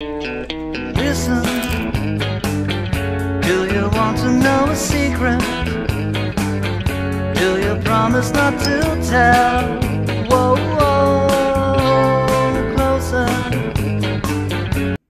Listen, do you want to know a secret? Do you promise not to tell? Whoa, whoa, closer.